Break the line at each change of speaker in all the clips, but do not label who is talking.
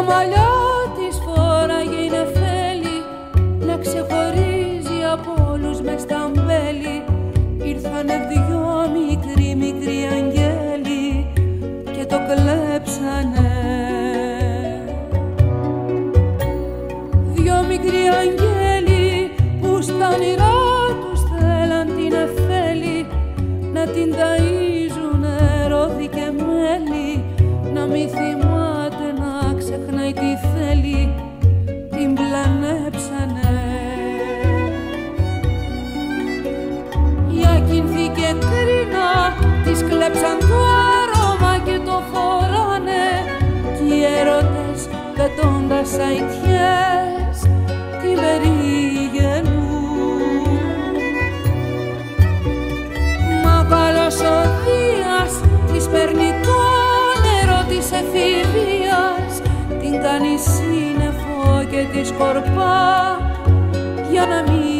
στα μαλλιά της φόραγε η νεφέλη να ξεχωρίζει από όλους μες στα μπέλη ήρθανε δυο μικροί μικροί αγγέλοι και το κλέψανε. Δυο μικροί αγγέλοι που στα όνειρά τους θέλαν την εφέλη να την ταΐζουνε ρόδι και μέλι να μη θυμάται έρωτες πετώντας αητιές την περίγενουν Μα καλός ο Δίας της παίρνει το νερό της εφηβείας την κάνει σύννεφο και τη σκορπά για να μην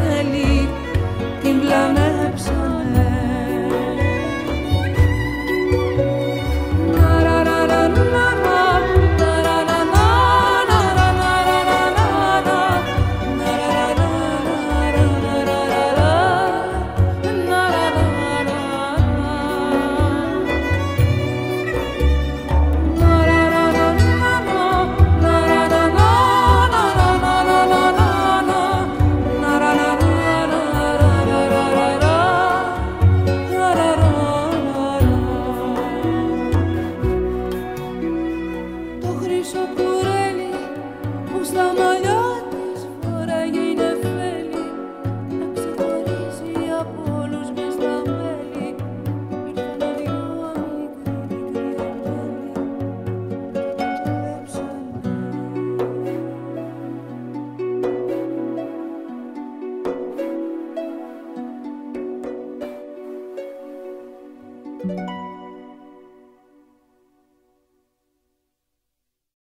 σου κουρέλι που στα μάτια